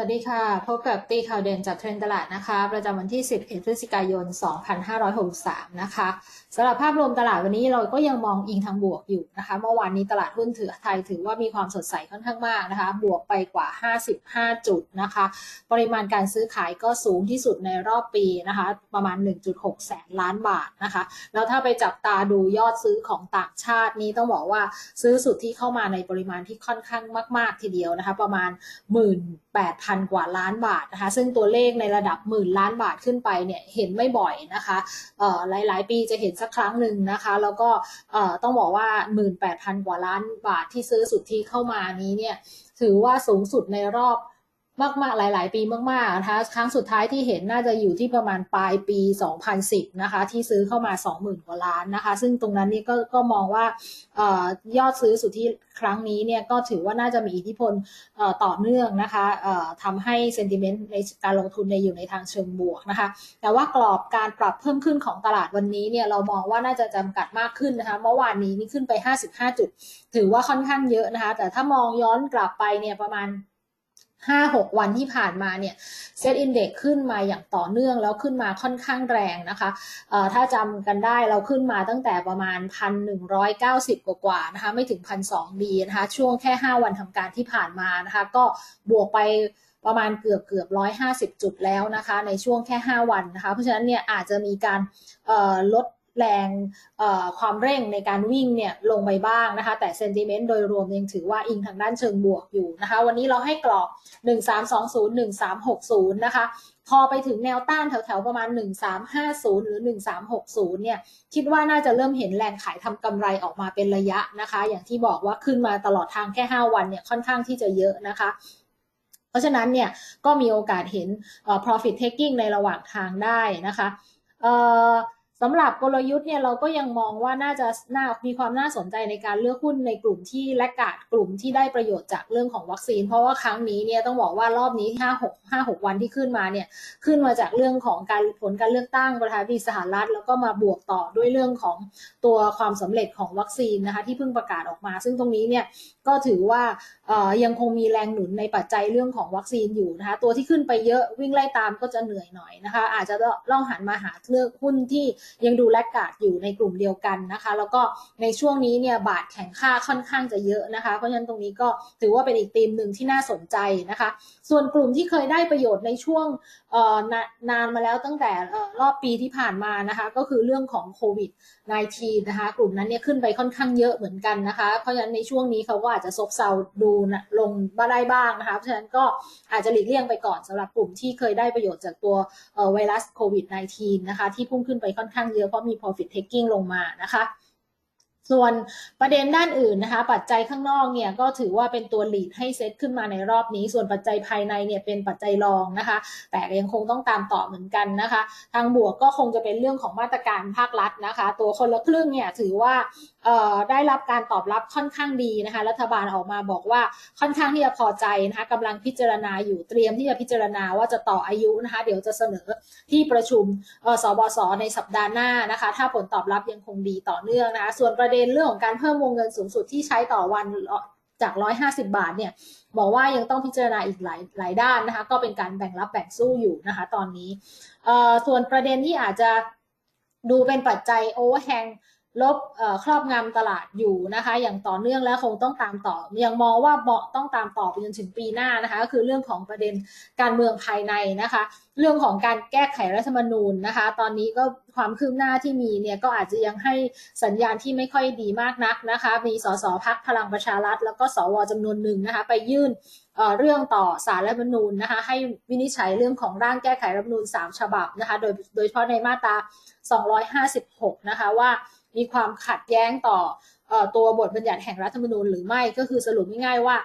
วัสดีค่ะ พบกับตีข่าวเด่นจากเทรนด์ตลาดนะคะ ประจำวันที่ 11 พฤศจิกายน 2563 นะคะสำหรับภาพรวมตลาดวันนี้เราก็ยังมองอิงทางบวกอยู่นะคะ เมื่อวานนี้ตลาดหุ้นถือไทยถือว่ามีความสดใสค่อนข้างมากนะคะ บวกไปกว่า 55 จุดนะคะ ปริมาณการซื้อขายก็สูงที่สุดในรอบปีนะคะ ประมาณ 1.6 แสนล้านบาทนะคะ แล้วถ้าไปจับตาดูยอดซื้อของต่างชาตินี้ต้องบอกว่าซื้อสุดที่เข้ามาในปริมาณที่ค่อนข้างมาก ๆ ทีเดียวนะคะ ประมาณหมื่น 8,000 กว่าล้านบาทนะคะ ซึ่งตัวเลขในระดับหมื่นล้านบาทขึ้นไปเนี่ยเห็นไม่บ่อยนะคะหลาย ๆ ปีจะเห็นสักครั้งหนึ่งนะคะ แล้วก็ต้องบอกว่า 18,000 กว่าล้านบาทที่ซื้อสุทธิเข้ามานี้เนี่ยถือว่าสูงสุดในรอบ มากๆหลาย ๆ ปีมากๆนะคะครั้งสุดท้ายที่เห็นน่าจะอยู่ที่ประมาณปลายปี 2010 นะคะ ที่ซื้อเข้ามา 20,000 กว่าล้านนะคะ ซึ่งตรงนั้นนี่ก็ก็มองว่ายอดซื้อสุดทธิครั้งนี้เนี่ยก็ถือว่าน่าจะมีอิทธิพลต่อเนื่องนะคะทำให้เซนติเมนต์ในการลงทุนในอยู่ในทางเชิงบวกนะคะ แต่ว่ากรอบการปรับเพิ่มขึ้นของตลาดวันนี้เนี่ยเรามองว่าน่าจะจำกัดมากขึ้นนะคะเมื่อวานนี้นี่ขึ้นไป 55 จุด ถือว่าค่อนข้างเยอะนะคะ แต่ถ้ามองย้อนกลับไปเนี่ยประมาณ ห้าหกวันที่ผ่านมาเนี่ยเซตอินเด็กขึ้นมาอย่างต่อเนื่องแล้วขึ้นมาค่อนข้างแรงนะคะถ้าจำกันได้เราขึ้นมาตั้งแต่ประมาณ 1,190 กว่าๆนะคะไม่ถึง 1,200ดีนะคะช่วงแค่ 5 วันทำการที่ผ่านมานะคะก็บวกไปประมาณเกือบเกือบ 150 จุดแล้วนะคะในช่วงแค่ 5 วันนะคะเพราะฉะนั้นเนี่ยอาจจะมีการลด แรงความเร่งในการวิ่งเนี่ยลงไปบ้างนะคะ แต่เซนติเมนต์โดยรวมยังถือว่าอิงทางด้านเชิงบวกอยู่นะคะ วันนี้เราให้กรอบ 1320 1360 นะคะ พอไปถึงแนวต้านแถวๆประมาณ 1350 หรือ 1360 เนี่ย คิดว่าน่าจะเริ่มเห็นแรงขายทำกำไรออกมาเป็นระยะนะคะ อย่างที่บอกว่าขึ้นมาตลอดทางแค่ 5 วันเนี่ยค่อนข้างที่จะเยอะนะคะเพราะฉะนั้นเนี่ยก็มีโอกาสเห็น profit taking ในระหว่างทางได้นะคะ สำหรับกลยุทธ์เนี่ยเราก็ยังมองว่าน่าจะน่ามีความน่าสนใจในการเลือกหุ้นในกลุ่มที่และกาดกลุ่มที่ได้ประโยชน์จากเรื่องของวัคซีน เพราะว่าครั้งนี้เนี่ยต้องบอกว่ารอบนี้ที่ห้าหกห้าหกวันที่ขึ้นมาเนี่ยขึ้นมาจากเรื่องของการผลการเลือกตั้งประธานาธิบดีสหรัฐ แล้วก็มาบวกต่อด้วยเรื่องของตัวความสำเร็จของวัคซีนนะคะที่เพิ่งประกาศออกมา ซึ่งตรงนี้เนี่ยก็ถือว่า ยังคงมีแรงหนุนในปัจจัยเรื่องของวัคซีนอยู่นะคะ ตัวที่ขึ้นไปเยอะวิ่งไล่ตามก็จะเหนื่อยหน่อยนะคะ อาจจะล่องหันมาหาเลือกหุ้นที่ยังดูแลกกาดอยู่ในกลุ่มเดียวกันนะคะ แล้วก็ในช่วงนี้เนี่ยบาทแข็งค่าค่อนข้างจะเยอะนะคะ เพราะฉะนั้นตรงนี้ก็ถือว่าเป็นอีกธีมหนึ่งที่น่าสนใจนะคะ ส่วนกลุ่มที่เคยได้ประโยชน์ในช่วงนานมาแล้วตั้งแต่รอบปีที่ผ่านมานะคะ ก็คือเรื่องของโควิด -19 นะคะ กลุ่มนั้นเนี่ยขึ้นไปค่อนข้างเยอะเหมือนกันนะคะ เพราะฉะนั้นในช่วงนี้เขาก็อาจจะซบเซาดูนะลงบ้าได้บ้างนะคะ เพราะฉะนั้นก็อาจจะหลีกเลี่ยงไปก่อนสำหรับกลุ่มที่เคยได้ประโยชน์จากตัวไวรัสโควิด -19 นะคะ ที่พุ่งขึ้นไปค่อนข้างเยอะเพราะมี profit taking ลงมานะคะส่วนประเด็นด้านอื่นนะคะ ปัจจัยข้างนอกเนี่ยก็ถือว่าเป็นตัวหลีดให้เซตขึ้นมาในรอบนี้ ส่วนปัจจัยภายในเนี่ยเป็นปัจจัยรองนะคะ แต่ยังคงต้องตามต่อเหมือนกันนะคะ ทางบวกก็คงจะเป็นเรื่องของมาตรการภาครัฐนะคะ ตัวคนละครึ่งเนี่ยถือว่า ได้รับการตอบรับค่อนข้างดีนะคะ รัฐบาลออกมาบอกว่าค่อนข้างที่จะพอใจนะคะกำลังพิจารณาอยู่เตรียมที่จะพิจารณาว่าจะต่ออายุนะคะ เดี๋ยวจะเสนอที่ประชุมสบศในสัปดาห์หน้านะคะ ถ้าผลตอบรับยังคงดีต่อเนื่องนะคะส่วนประเด็นเรื่องของการเพิ่มวงเงินสูงสุดที่ใช้ต่อวันจาก 150 บาทเนี่ยบอกว่ายังต้องพิจารณาอีกหลายหลายด้านนะคะ ก็เป็นการแบ่งรับแบ่งสู้อยู่นะคะ ตอนนี้ส่วนประเด็นที่อาจจะดูเป็นปัจจัยโอเวอร์แฮง ลบครอบงำตลาดอยู่นะคะ อย่างต่อเนื่องและคงต้องตามต่อ ยังมองว่าเบาต้องตามต่อไปจนถึงปีหน้านะคะก็คือเรื่องของประเด็นการเมืองภายในนะคะ เรื่องของการแก้ไขรัฐธรรมนูญนะคะ ตอนนี้ก็ความคืบหน้าที่มีเนี่ยก็อาจจะยังให้สัญญาณที่ไม่ค่อยดีมากนักนะคะ มีสสพักพลังประชารัฐ แล้วก็สวจำนวนหนึ่งนะคะไปยื่นเรื่องต่อสารรัฐธรรมนูญนะคะให้วินิจฉัยเรื่องของร่างแก้ไขรัฐธรรมนูญ3ฉบับนะคะโดยโดยเฉพาะในมาตรา 256 นะคะว่า มีความขัดแย้งต่อตัวบทบัญญัติแห่งรัฐธรรมนูญหรือไม่ก็คือสรุปง่ายๆว่า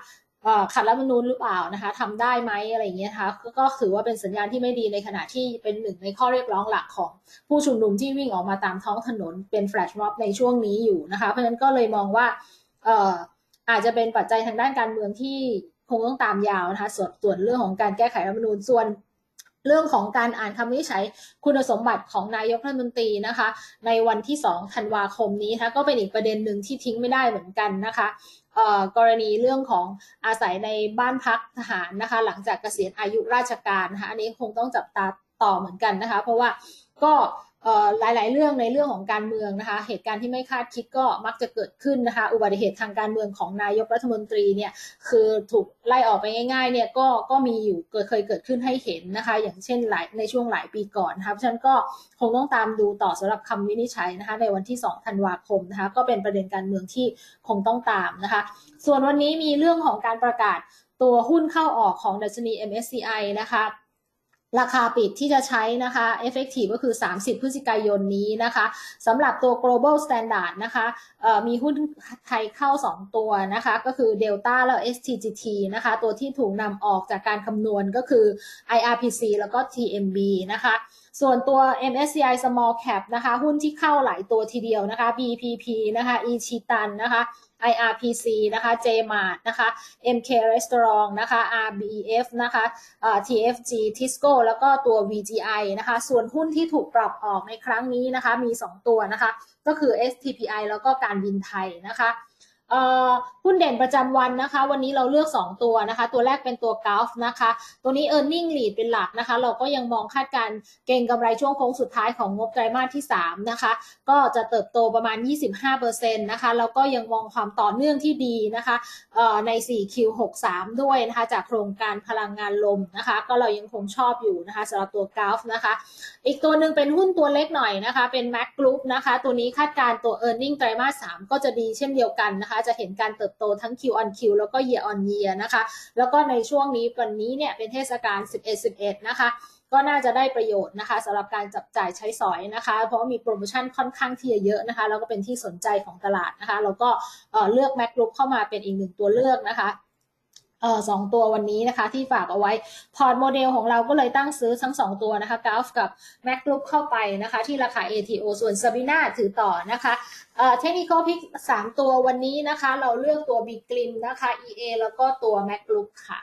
ขัดรัฐธรรมนูญหรือเปล่านะคะทำได้ไหมอะไรอย่างเงี้ยนะคะก็ถือว่าเป็นสัญญาณที่ไม่ดีในขณะที่เป็นหนึ่งในข้อเรียกร้องหลักของผู้ชุมนุมที่วิ่งออกมาตามท้องถนนเป็นแฟลชม็อบในช่วงนี้อยู่นะคะ เพราะฉะนั้นก็เลยมองว่าอาจจะเป็นปัจจัยทางด้านการเมืองที่คงต้องตามยาวนะคะส่วนส่วนเรื่องของการแก้ไขรัฐธรรมนูญส่วน เรื่องของการอ่านคำวินิจฉัยคุณสมบัติของนายกรัฐมนตรีนะคะ ในวันที่ 2 ธันวาคมนี้นะก็เป็นอีกประเด็นหนึ่งที่ทิ้งไม่ได้เหมือนกันนะคะกรณีเรื่องของอาศัยในบ้านพักทหารนะคะ หลังจากเกษียณอายุราชการนะคะอันนี้คงต้องจับตา ต่อเหมือนกันนะคะ เพราะว่าก็หลาย ๆ เรื่องในเรื่องของการเมืองนะคะ เหตุการณ์ที่ไม่คาดคิดก็มักจะเกิดขึ้นนะคะ อุบัติเหตุทางการเมืองของนายกรัฐมนตรีเนี่ย คือถูกไล่ออกไปง่าย ๆ เนี่ย ก็ ก็มีอยู่เคยเกิดขึ้นให้เห็นนะคะ อย่างเช่นหลายในช่วงหลายปีก่อนนะคะเพราะฉะนั้นก็คงต้องตามดูต่อสำหรับคำวินิจฉัยนะคะ ในวันที่ 2 ธันวาคมนะคะ ก็เป็นประเด็นการเมืองที่คงต้องตามนะคะ ส่วนวันนี้มีเรื่องของการประกาศตัวหุ้นเข้าออกของดัชนี MSCI นะคะ ราคาปิดที่จะใช้นะคะ effective ก็คือ 30 พฤศจิกายนนี้นะคะสำหรับตัว global standard นะคะมีหุ้นไทยเข้า 2 ตัวนะคะ ก็คือ Delta แล้ว STGT นะคะ ตัวที่ถูกนำออกจากการคำนวณก็คือ IRPC แล้วก็ TMB นะคะ ส่วนตัว MSCI Small Cap นะคะ หุ้นที่เข้าหลายตัวทีเดียวนะคะ BPP นะคะ Ichitan นะคะ IRPC นะคะ JMart นะคะ MK Restaurant นะคะ RBF นะคะ TFG Tisco แล้วก็ตัว VGI นะคะ ส่วนหุ้นที่ถูกปรับออกในครั้งนี้นะคะ มี 2 ตัวนะคะ ก็คือ STPI แล้วก็การบินไทยนะคะ หุ้นเด่นประจำวันนะคะ วันนี้เราเลือก 2 ตัวนะคะ ตัวแรกเป็นตัวกาฟนะคะ ตัวนี้ e a r n i n g lead เป็นหลักนะคะ เราก็ยังมองคาดการเก่งกำไรช่วงโค้งสุดท้ายของงบไตรมาสที่ 3 นะคะ ก็จะเติบโตประมาณ 25%นะคะ แล้วก็ยังมองความต่อเนื่องที่ดีนะคะใน 4Q63 ด้วยนะคะ จากโครงการพลังงานลมนะคะ ก็เรายังคงชอบอยู่นะคะสำหรับตัวกาฟนะคะ อีกตัวหนึ่งเป็นหุ้นตัวเล็กหน่อยนะคะ เป็น Mac Group นะคะ ตัวนี้คาดการตัว e a r n i n g ไตรมาส 3 ก็จะดีเช่นเดียวกันนะคะจะเห็นการเติบโตทั้ง Q on Q แล้วก็ Year on Year นะคะ แล้วก็ในช่วงนี้วันนี้เนี่ยเป็นเทศกาล 11-11 นะคะก็น่าจะได้ประโยชน์นะคะสำหรับการจับจ่ายใช้สอยนะคะ เพราะว่ามีโปรโมชั่นค่อนข้างที่จะเยอะนะคะแล้วก็เป็นที่สนใจของตลาดนะคะแล้วก็เลือก MC Group เข้ามาเป็นอีกหนึ่งตัวเลือกนะคะ เออสองตัววันนี้นะคะ ที่ฝากเอาไว้ port model ของเราก็เลยตั้งซื้อทั้งสองตัวนะคะกราฟกับ MC Group เข้าไปนะคะ ที่ราคา ATO ส่วน Sabina ถือต่อนะคะเอ่อ technique pick สามตัววันนี้นะคะ เราเลือกตัว BGRIM นะคะ EA แล้วก็ตัว MC Group ค่ะ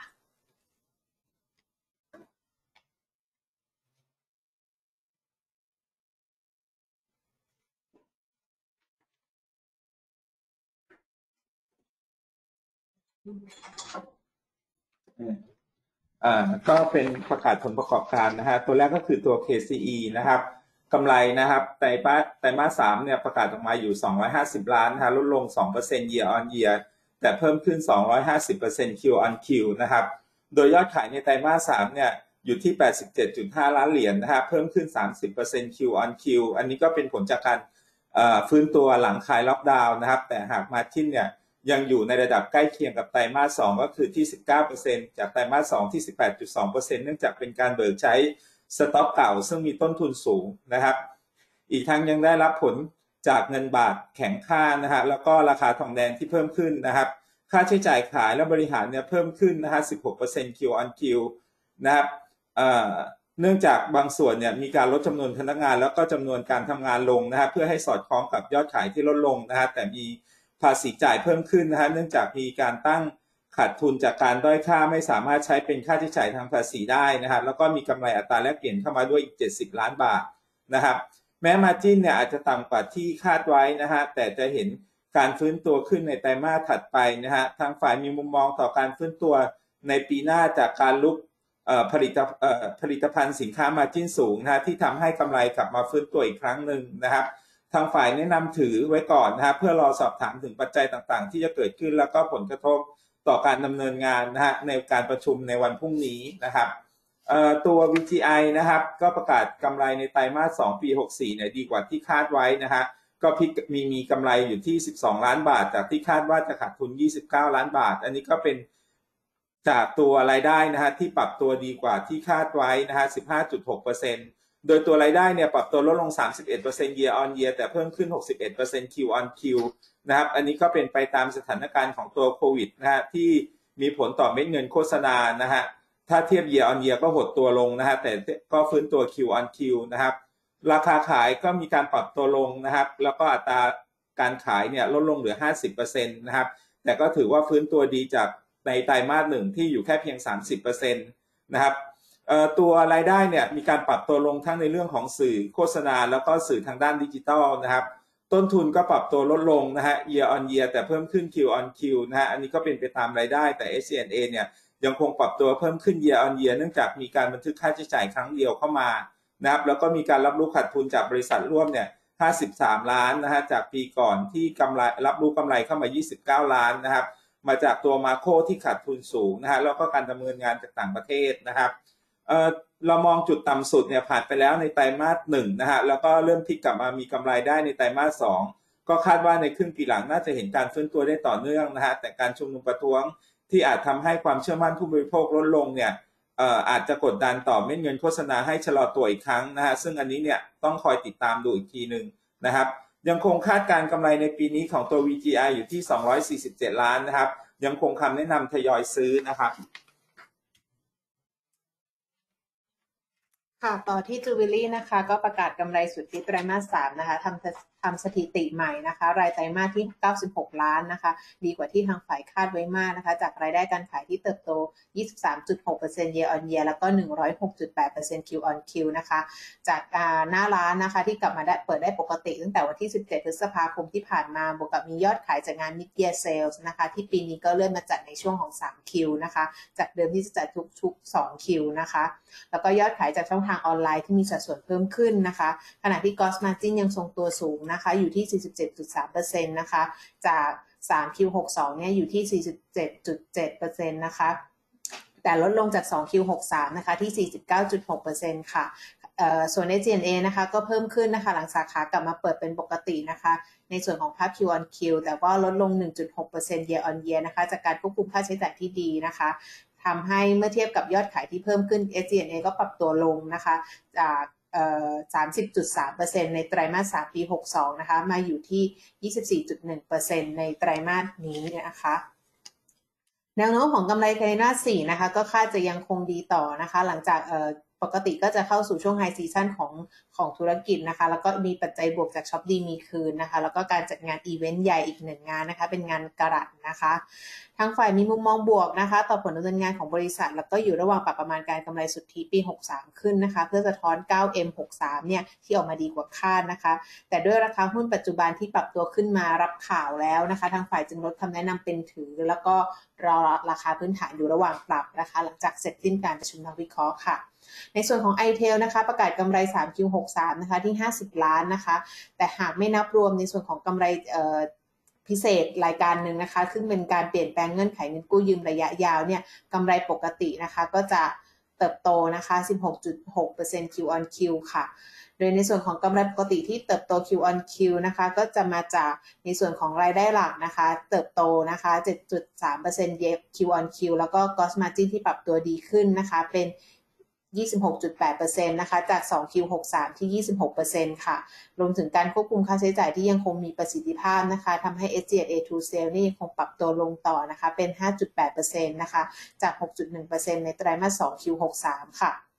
อ่าก็เป็นประกาศผลประกอบการนะฮะตัวแรกก็คือตัว KCE นะครับกำไรนะครับไตรมาสไตรมาสสามเนี่ยประกาศออกมาอยู่ 250 ล้านนะฮะลดลง 2% year on year แต่เพิ่มขึ้น 250% Q on Q นะครับ โดยยอดขายในไตรมาสสามเนี่ยอยู่ที่ 87.5 ล้านเหรียญนะฮะเพิ่มขึ้น 30% Q on Q อันนี้ก็เป็นผลจากการฟื้นตัวหลังคลายล็อกดาวน์นะครับ แต่หากมาทิ้นเนี่ย ยังอยู่ในระดับใกล้เคียงกับไตรมาส 2 ก็คือที่ 19%จากไตรมาส 2 ที่ 18.2%เนื่องจากเป็นการเบิกใช้สต็อกเก่า ซึ่งมีต้นทุนสูงนะครับ อีกทั้งยังได้รับผลจากเงินบาทแข็งค่านะฮะแล้วก็ราคาทองแดงที่เพิ่มขึ้นนะครับ ค่าใช้จ่ายขายและบริหารเนี่ยเพิ่มขึ้นนะฮะ 16% Q on Q นะครับเนื่องจากบางส่วนเนี่ยมีการลดจำนวนพนักงาน แล้วก็จำนวนการทำงานลงนะฮะเพื่อให้สอดคล้องกับยอดขายที่ลดลงนะฮะแต่มี ภาษีจ่ายเพิ่มขึ้นนะฮะเนื่องจากมีการตั้งขาดทุนจากการด้อยค่าไม่สามารถใช้เป็นค่าใช้จ่ายทางภาษีได้นะฮะแล้วก็มีกำไรอัตราแลกเปลี่ยนเข้ามาด้วยอีก 70 ล้านบาทนะครับ แม้มาจิ้นเนี่ยอาจจะต่ำกว่าที่คาดไว้นะฮะแต่จะเห็นการฟื้นตัวขึ้นในไตรมาสถัดไปนะฮะทางฝ่ายมีมุมมองต่อการฟื้นตัวในปีหน้าจากการลุกผลิตผลิตภัณฑ์สินค้ามาจิ้นสูงนะที่ทำให้กำไรกลับมาฟื้นตัวอีกครั้งหนึ่งนะครับ ทางฝ่ายแนะนำถือไว้ก่อนนะครับเพื่อรอสอบถามถึงปัจจัยต่างๆ ที่จะเกิดขึ้นแล้วก็ผลกระทบต่อการดำเนินงานนะฮะในการประชุมในวันพรุ่งนี้นะครับตัว VGI นะครับก็ประกาศกำไรในไตรมาส 2 ปี 64 เนี่ยดีกว่าที่คาดไว้นะฮะก็พิกมีมีกำไรอยู่ที่ 12 ล้านบาท จากที่คาดว่าจะขาดทุน 29 ล้านบาท อันนี้ก็เป็นจากตัวรายได้นะฮะที่ปรับตัวดีกว่าที่คาดไว้นะฮะ 15.6% โดยตัวรายได้เนี่ยปรับตัวลดลง 31% year on year แต่เพิ่มขึ้น 61% Q on Q นะครับ อันนี้ก็เป็นไปตามสถานการณ์ของตัวโควิดนะฮะที่มีผลต่อเม็ดเงินโฆษณานะฮะ ถ้าเทียบ year on year ก็หดตัวลงนะฮะ แต่ก็ฟื้นตัว Q on Q นะครับ ราคาขายก็มีการปรับตัวลงนะครับ แล้วก็อัตราการขายเนี่ยลดลงเหลือ 50%นะครับ แต่ก็ถือว่าฟื้นตัวดีจากในไตรมาสหนึ่งที่อยู่แค่เพียง 30%นะครับ ตัวรายได้เนี่ยมีการปรับตัวลงทั้งในเรื่องของสื่อโฆษณา แล้วก็สื่อทางด้านดิจิทัลนะครับ ต้นทุนก็ปรับตัวลดลงนะฮะ year on year แต่เพิ่มขึ้น Q on Q นะฮะอันนี้ก็เป็นไปตามรายได้แต่ SCNA เนี่ยยังคงปรับตัวเพิ่มขึ้น year on year เนื่องจากมีการบันทึกค่าใช้จ่ายครั้งเดียวเข้ามานะครับแล้วก็มีการรับรู้ขาดทุนจากบริษัทร่วมเนี่ย53 ล้านนะฮะจากปีก่อนที่กำไรรับรู้กำไรเข้ามา 29 ล้านนะครับ มาจากตัวมาโคที่ขาดทุนสูงนะฮะแล้วก็การดำเนินงานจากต่างประเทศนะครับ เรามองจุดต่ำสุดเนี่ยผ่านไปแล้วในไตรมาสหนึ่งนะฮะแล้วก็เริ่มพลิกกลับมามีกำไรได้ในไตรมาสสองก็คาดว่าในครึ่งปีหลังน่าจะเห็นการฟื้นตัวได้ต่อเนื่องนะฮะแต่การชุมนุมประท้วงที่อาจทำให้ความเชื่อมั่นผู้บริโภคลดลงเนี่ยเอ่ออาจจะกดดันต่อเม็ดเงินโฆษณาให้ชะลอตัวอีกครั้งนะฮะซึ่งอันนี้เนี่ยต้องคอยติดตามดูอีกทีหนึ่งนะครับ ยังคงคาดการกำไรในปีนี้ของตัว VGI อยู่ที่ 247 ล้านนะครับ ยังคงคำแนะนำทยอยซื้อนะครับ ค่ะ ต่อที่จูเวลี่นะคะ ก็ประกาศกำไรสุทธิไตรมาสสามนะคะทำ ทำสถิติใหม่นะคะ รายไตรมาสที่ 96 ล้านนะคะ ดีกว่าที่ทางฝ่ายคาดไว้มากนะคะ จากรายได้การขายที่เติบโต 23.6% year on year แล้วก็ 106.8% Q on Q นะคะ จากหน้าร้านนะคะ ที่กลับมาได้เปิดได้ปกติ ตั้งแต่วันที่ 17 พฤษภาคมที่ผ่านมา บวกกับมียอดขายจากงาน mid year sales นะคะ ที่ปีนี้ก็เลื่อนมาจัดในช่วงของ3คิวนะคะ จากเดิมที่จะจัดทุกๆ2คิวนะคะ แล้วก็ยอดขายจากช่องทางออนไลน์ที่มีสัดส่วนเพิ่มขึ้นนะคะ ขณะที่ gross margin ยังทรงตัวสูงนะคะ อยู่ที่ 47.3%นะคะ จาก 3Q62 เนี่ยอยู่ที่ 47.7%นะคะแต่ลดลงจาก 2Q63 นะคะที่ 49.6%ค่ะส่วน SG&A นะคะก็เพิ่มขึ้นนะคะหลังสาขากลับมาเปิดเป็นปกตินะคะ ในส่วนของภาพ Q on Q แต่ว่าลดลง 1.6% year on year นะคะจากการควบคุมค่าใช้จ่ายที่ดีนะคะทำให้เมื่อเทียบกับยอดขายที่เพิ่มขึ้น SG&A ก็ปรับตัวลงนะคะจาก 30.3%ในไตรมาส 3 ปี 62 นะคะ มาอยู่ที่ 24.1%ในไตรมาสนี้นะคะแนวโน้มของกำไรไตรมาส4นะคะ ก็คาดจะยังคงดีต่อนะคะ หลังจาก ปกติก็จะเข้าสู่ช่วง high season ของของธุรกิจนะคะ แล้วก็มีปัจจัยบวกจากช็อปดีมีคืนนะคะ แล้วก็การจัดงานอีเวนต์ใหญ่อีกหนึ่งงานนะคะ เป็นงานกระดันะคะ ทางฝ่ายมีมุมมองบวกนะคะ ต่อผลดำเนินงานของบริษัท แล้วก็อยู่ระหว่างปรับประมาณการกำไรสุทธิปี 63 ขึ้นนะคะ เพื่อสะท้อน 9M63 เนี่ยที่ออกมาดีกว่าคาดนะคะ แต่ด้วยราคาหุ้นปัจจุบันที่ปรับตัวขึ้นมารับข่าวแล้วนะคะ ทางฝ่ายจึงลดคำแนะนำเป็นถือ แล้วก็รอราคาพื้นฐานอยู่ระหว่างปรับนะคะ หลังจากเสร็จสิ้นการประชุมนักวิเคราะห์ค่ะ ในส่วนของ i t e l นะคะ ประกาศกำไร 3Q63 นะคะที่ 50 ล้านนะคะ แต่หากไม่นับรวมในส่วนของกำไรพิเศษรายการหนึ่งนะคะ ซึ่งเป็นการเปลี่ยนแปลงเงื่อนไขเงินกู้ยืมระยะยาวเนี่ยกำไรปกตินะคะก็จะเติบโตนะคะ 16.6% Q on Q ค่ะ โดยในส่วนของกำไรปกติที่เติบโต Q on Q นะคะ ก็จะมาจากในส่วนของรายได้หลักนะคะ เติบโตนะคะ 7.3% Q on Q แล้วก็ gross margin ที่ปรับตัวดีขึ้นนะคะ เป็น 26.8%นะคะ จาก 2Q63 ที่ 26%ค่ะ รวมถึงการควบคุมค่าใช้จ่ายที่ยังคงมีประสิทธิภาพนะคะทำให้ SG&A to sale นี่ยังคงปรับตัวลงต่อนะคะ เป็น 5.8%นะคะ จาก 6.1%ในไตรมาส 2Q63 ค่ะ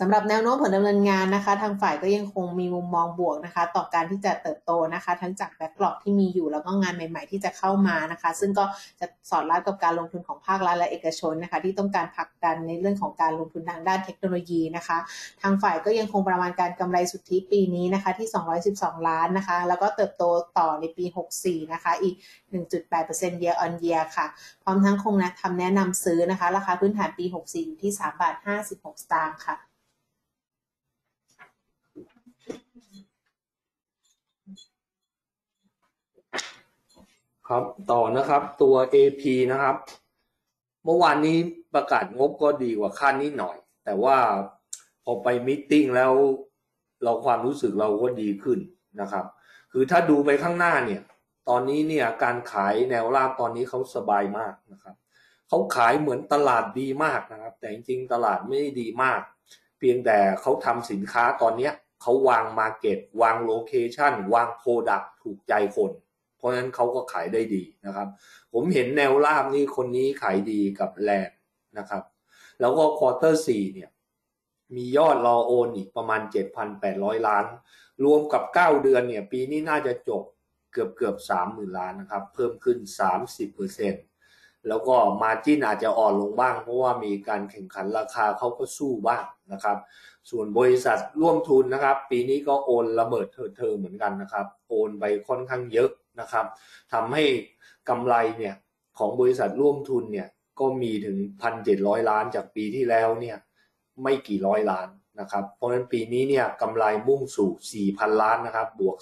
สำหรับแนวโน้มผลดำเนินงานนะคะ ทางฝ่ายก็ยังคงมีมุมมองบวกนะคะ ต่อการที่จะเติบโตนะคะ ทั้งจากแบ็กหลอกที่มีอยู่แล้วก็งานใหม่ ๆ ที่จะเข้ามานะคะ ซึ่งก็จะสอดรับกับการลงทุนของภาครัฐและเอกชนนะคะ ที่ต้องการผลักดันในเรื่องของการลงทุนทางด้านเทคโนโลยีนะคะ ทางฝ่ายก็ยังคงประมาณการกำไรสุทธิปีนี้นะคะที่ 212 ล้านนะคะ แล้วก็เติบโตต่อในปี 64 นะคะ อีก 1.8% year on year ค่ะ พร้อมทั้งคงนะทำแนะนำซื้อนะคะ ราคาพื้นฐานปี 64 อยู่ที่3บาท56สตางค์ค่ะ ครับต่อนะครับตัว AP นะครับ เมื่อวานนี้ประกาศงบก็ดีกว่าคาดนิดหน่อย แต่ว่าพอไปมิ팅แล้วเราความรู้สึกเราก็ดีขึ้นนะครับ คือถ้าดูไปข้างหน้าเนี่ย ตอนนี้เนี่ยการขายแนวราบตอนนี้เขาสบายมากนะครับเขาขายเหมือนตลาดดีมากนะครับ แต่จริงๆตลาดไม่ได้ดีมาก เพียงแต่เขาทำสินค้าตอนนี้เขาวางมาเก็ตวางโลเคชันวางโปรดักถูกใจคน เพราะฉะนั้นเขาก็ขายได้ดีนะครับ ผมเห็นแนวราบนี่คนนี้ขายดีกับแลนนะครับ แล้วก็ควอเตอร์สี่เนี่ย มียอดรอโอนอีกประมาณ 7,800 ล้าน รวมกับ 9 เดือนเนี่ย ปีนี้น่าจะจบเกือบเกือบ30,000 ล้านนะครับ เพิ่มขึ้น 30%เแล้วก็มาจิ้นอาจจะอ่อนลงบ้าง เพราะว่ามีการแข่งขันราคาเขาก็สู้บ้างนะครับ ส่วนบริษัทร่วมทุนนะครับ ปีนี้ก็โอนระเบิดเถิดเทิงเหมือนกันนะครับ โอนไปค่อนข้างเยอะ นะครับทำให้กำไรเนี่ยของบริษัทร่วมทุนเนี่ยก็มีถึงพันเจ็ดร้อยล้านจากปีที่แล้วเนี่ยไม่กี่ร้อยล้านนะครับเพราะฉะนั้นปีนี้เนี่ยกำไรมุ่งสู่ 4,000 ล้านนะครับ บวก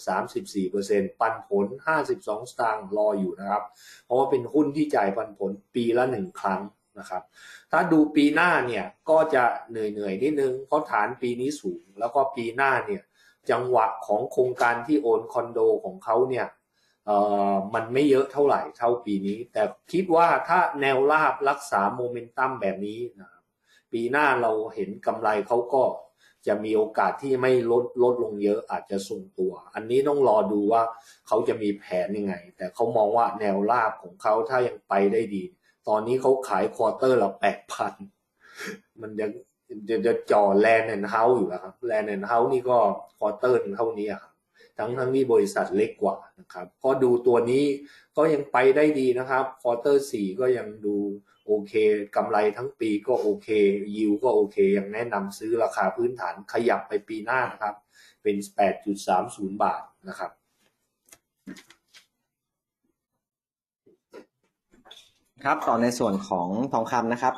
34%ปันผล 52 สตางค์รออยู่นะครับ เพราะว่าเป็นหุ้นที่จ่ายปันผลปีละหนึ่งครั้งนะครับ ถ้าดูปีหน้าเนี่ยก็จะเหนื่อยๆนิดนึง เพราะฐานปีนี้สูง แล้วก็ปีหน้าเนี่ยจังหวะของโครงการที่โอนคอนโดของเขาเนี่ย มันไม่เยอะเท่าไหร่เท่าปีนี้ แต่คิดว่าถ้าแนวราบรักษาโมเมนตัมแบบนี้นะครับปีหน้าเราเห็นกำไรเขาก็จะมีโอกาสที่ไม่ลดลดลงเยอะอาจจะทรงตัว อันนี้ต้องรอดูว่าเขาจะมีแผนยังไง แต่เขามองว่าแนวราบของเขาถ้ายังไปได้ดี ตอนนี้เขาขาย quarter ละแปดพันมันจะจะจะจ่อ Land and Houses อยู่แล้วครับ Land and Houses นี่ก็quarter เท่านี้อะครับ ทั้งทั้งที่บริษัทเล็กกว่านะครับก็ดูตัวนี้ก็ยังไปได้ดีนะครับ quarter สี่ก็ยังดูโอเคกำไรทั้งปีก็โอเค ยิวก็โอเค ยังแนะนำซื้อราคาพื้นฐานขยับไปปีหน้านะครับ เป็น 8.30 บาทนะครับ ครับต่อในส่วนของทองคำนะครับ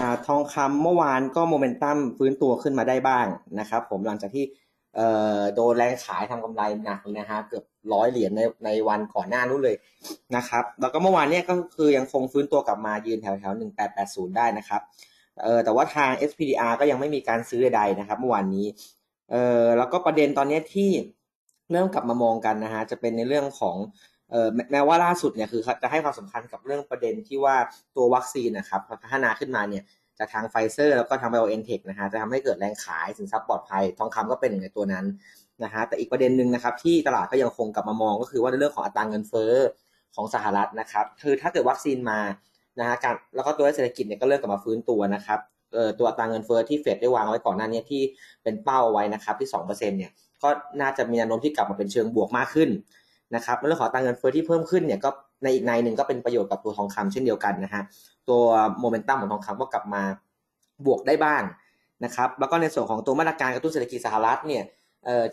อทองคำเมื่อวานก็โมเมนตัมฟื้นตัวขึ้นมาได้บ้างนะครับ ผมหลังจากที่ เอ่อโดนแรงขายทำกำไรหนักเลยนะฮะเกือบร้อยเหรียญในในวันก่อนหน้านู้นเลยนะครับ แล้วก็เมื่อวานเนี้ยก็คือยังคงฟื้นตัวกลับมายืนแถวแถวหนึ่งแปดแปดศูนย์ได้นะครับเออแต่ว่าทาง SPDR ก็ยังไม่มีการซื้อใดๆนะครับ เมื่อวานนี้เออแล้วก็ประเด็นตอนนี้ที่เริ่มกลับมามองกันนะฮะจะเป็นในเรื่องของเอ่อแม้แม้ว่าล่าสุดเนี่ยคือจะให้ความสำคัญกับเรื่องประเด็นที่ว่าตัววัคซีนนะครับพัฒนาขึ้นมาเนี่ย จากทางไฟเซอร์แล้วก็ทาง BioNTech นะฮะจะทำให้เกิดแรงขายสินทรัพย์ปลอดภัย ทองคำก็เป็นหนึ่งในตัวนั้นนะฮะแต่อีกประเด็นหนึ่งนะครับที่ตลาดก็ยังคงกลับมามองก็คือว่าในเรื่องของอัตราเงินเฟ้อของสหรัฐนะครับคือถ้าเกิดวัคซีนมานะฮะการแล้วก็ตัวเศรษฐกิจเนี่ยก็เริ่มกลับมาฟื้นตัวนะครับเอ่อตัวอัตราเงินเฟ้อที่เฟดได้วางไว้ก่อนหน้านี้ที่เป็นเป้าไว้นะครับที่2%เนี่ยก็น่าจะมีแนวโน้มที่กลับมาเป็นเชิงบวกมากขึ้นนะครับเรื่องของอัตราเงินเฟ้อที่เพิ่มขึ้นเนี่ยก็ในอีกในหนึ่งก็เป็นประโยชน์กับตัวทองคำเช่นเดียวกันนะฮะ ตัวโมเมนตัมของทองคำก็กลับมาบวกได้บ้างนะครับ แล้วก็ในส่วนของตัวมาตรการกระตุ้นเศรษฐกิจสหรัฐเนี่ย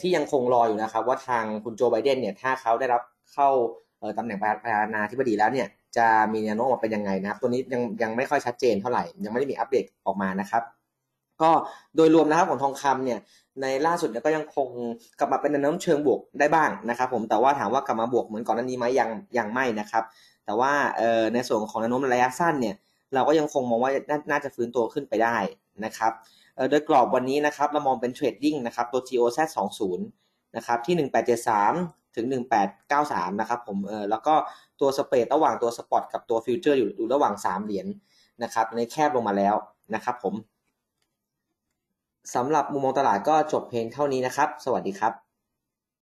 ที่ยังคงรออยู่นะครับ ว่าทางคุณโจไบเดนเนี่ยถ้าเขาได้รับเข้าเอ่อตำแหน่งประธานาธิบดีแล้วเนี่ยจะมีแนวโน้มออกเป็นยังไงนะครับ ตัวนี้ยังยังไม่ค่อยชัดเจนเท่าไหร่ ยังไม่ได้มีอัปเดตออกมานะครับ ก็โดยรวมนะครับของทองคำเนี่ยในล่าสุดเนี่ยก็ยังคงกลับมาเป็นแนวโน้มเชิงบวกได้บ้างนะครับ ผมแต่ว่าถามว่ากลับมาบวกเหมือนก่อนหน้านี้ไหมยังยังไม่นะครับ แต่ว่าในส่วนของแนวโน้มระยะสั้นเนี่ยเราก็ยังคงมองว่านาน่าจะฟื้นตัวขึ้นไปได้นะครับโดยกรอบวันนี้นะครับเรามองเป็น trading นะครับตัว GOZ 20นะครับที่ 1873 ถึง 1893 นะครับผมเออแล้วก็ตัว spread ระหว่างตัว spot กับตัว future อยู่อยู่ระหว่าง 3 เหรียญนะครับในแคบลงมาแล้วนะครับผมสำหรับมุมมองตลาดก็จบเพลงเท่านี้นะครับ สวัสดีครับ